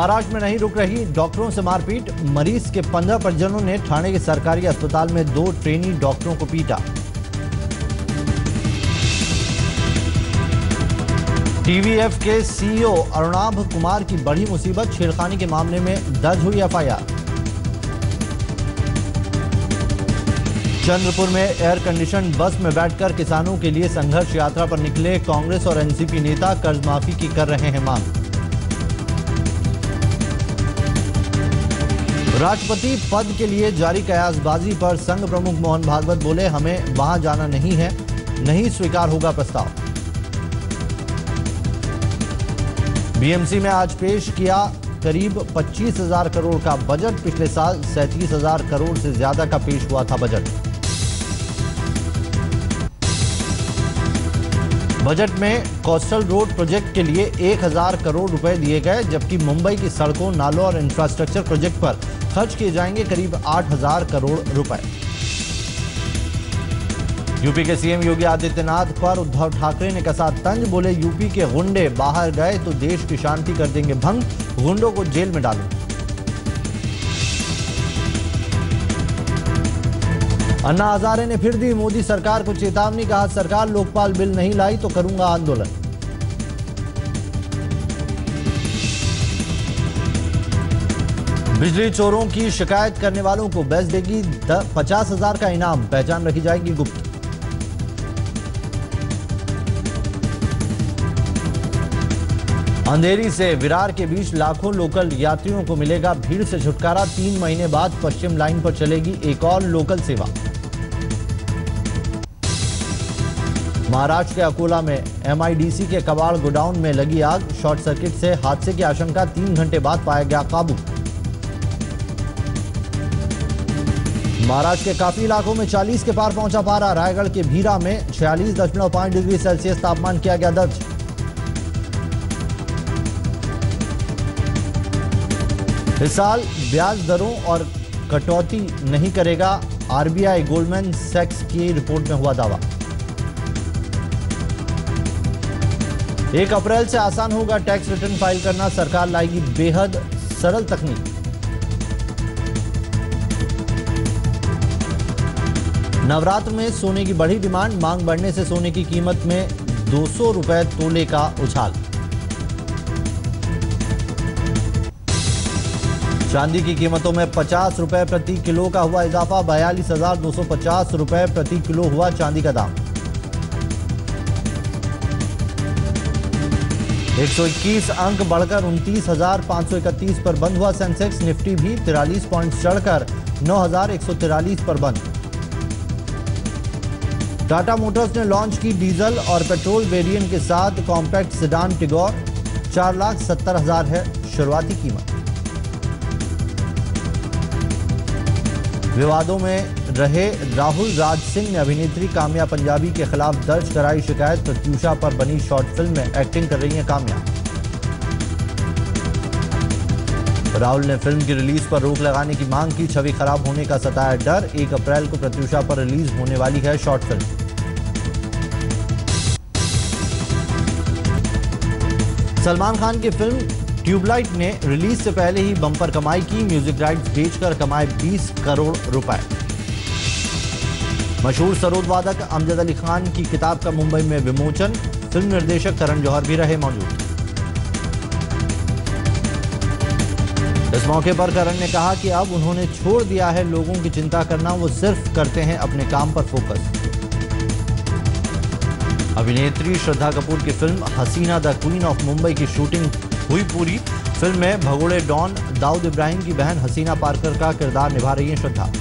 महाराष्ट्र में नहीं रुक रही। डॉक्टरों से मारपीट, मरीज़ के पंद्रह परिजनों ने ठाणे के सरकारी अस्पताल में दो ट्रेनी डॉक्टरों को पीटा। टीवीएफ के सीईओ अरुणाभ कुमार की बड़ी मुसीबत, छेड़खानी के मामले में दर्ज हुई एफआईआर। चंद्रपुर में एयर कंडीशन बस में बैठकर किसानों के लिए संघर्ष यात्रा पर निकले कांग्रेस और एनसीपी नेता कर्ज माफ़ी की कर रहे हैं मांग। राष्ट्रपति पद के लिए जारी कयासबाजी पर संघ प्रमुख मोहन भागवत बोले हमें वहाँ जाना नहीं है नहीं स्वीकार होगा प्रस्ताव। बीएमसी में आज पेश किया करीब 25,000 करोड़ का बजट। पिछले साल 37,000 करोड़ से ज़्यादा का पेश हुआ था बजट। बजट में कोस्टल रोड प्रोजेक्ट के लिए 1000 करोड़ रुपए दिए गए जबकि मुंबई की सड़कों नालों और इंफ्रास्ट्रक्चर प्रोजेक्ट पर खर्च किए जाएँगे करीब 8000 करोड़ रुपए। यूपी के सीएम योगी आदित्यनाथ पर उद्धव ठाकरे ने कसा तंज, बोले, यूपी के गुंडे बाहर गए तो देश की शांति कर देंगे भंग गुंडों को जेल में डालें अन्ना हजारे ने फिर दी मोदी सरकार को चेतावनी, कहा, सरकार, लोकपाल बिल नहीं लाई तो करूँगा आंदोलन। बिजली चोरों की शिकायत करने वालों को बेच देगी पचास हज़ार का इनाम। पहचान रखी जाएगी गुप्त। अंधेरी से विरार के बीच लाखों लोकल यात्रियों को मिलेगा भीड़ से छुटकारा। तीन महीने बाद पश्चिम लाइन पर चलेगी एक और लोकल सेवा। महाराष्ट्र के अकोला में एमआईडीसी के कबाड़ गोडाउन में लगी आग। शॉर्ट सर्किट से हादसे की आशंका। तीन घंटे बाद पाया गया काबू। महाराष्ट्र के काफ़ी इलाकों में 40 के पार पहुँचा पारा। रायगढ़ के भीरा में 46.5 डिग्री सेल्सियस तापमान किया गया दर्ज। इस साल ब्याज दरों और कटौती नहीं करेगा। आरबीआई गोल्डमैन सेक्स की रिपोर्ट में हुआ दावा। एक अप्रैल से आसान होगा टैक्स रिटर्न फ़ाइल करना। सरकार लाएगी बेहद सरल तकनीक। नवरात्र में सोने की बढ़ी डिमांड, मांग बढ़ने से सोने की कीमत में दो सौ रुपए तोले का उछाल। चांदी की कीमतों में 50 रुपए प्रति किलो का हुआ इजाफा, बयालीस हज़ार दो सौ पचास रुपए प्रति किलो हुआ चांदी का दाम। 121 अंक बढ़कर उनतीस हज़ार पाँच सौ इकतीस पर बंद हुआ, सेंसेक्स निफ्टी भी तिरालीस पॉइंट चढ़कर नौ हज़ार एक सौ तिरालीस पर बंद। टाटा मोटर्स ने लॉन्च की डीजल और पेट्रोल वेरिएंट के साथ कॉम्पैक्ट सिडान टिगोर, चार लाख सत्तर हज़ार है शुरुआती कीमत। विवादों में रहे राहुल राज सिंह ने अभिनेत्री काम्या पंजाबी के खिलाफ दर्ज कराई शिकायत प्रत्यूषा पर बनी शॉर्ट फ़िल्म में एक्टिंग कर रही हैं काम्या। राहुल ने फ़िल्म की रिलीज़ पर रोक लगाने की मांग की, छवि खराब होने का सताया डर, एक अप्रैल को प्रत्यूषा पर रिलीज़ होने वाली है शॉर्ट फ़िल्म। सलमान खान की फ़िल्म ट्यूबलाइट ने रिलीज़ से पहले ही बम्पर कमाई की, म्यूज़िक राइट्स बेचकर कमाए 20 करोड़ रुपए। मशहूर सरोद वादक अमजद अली खान की किताब का मुंबई में विमोचन, फ़िल्म निर्देशक करण जौहर भी रहे मौजूद। इस मौके पर करण ने कहा कि अब उन्होंने छोड़ दिया है लोगों की चिंता करना, वो सिर्फ़ करते हैं अपने काम पर फोकस। अभिनेत्री श्रद्धा कपूर की film Haseena the queen of Mumbai की शूटिंग हुई पूरी। फ़िल्म में भगोड़े डॉन, दाऊद इब्राहिम की बहन हसीना पार्कर का किरदार निभा रही हैं श्रद्धा।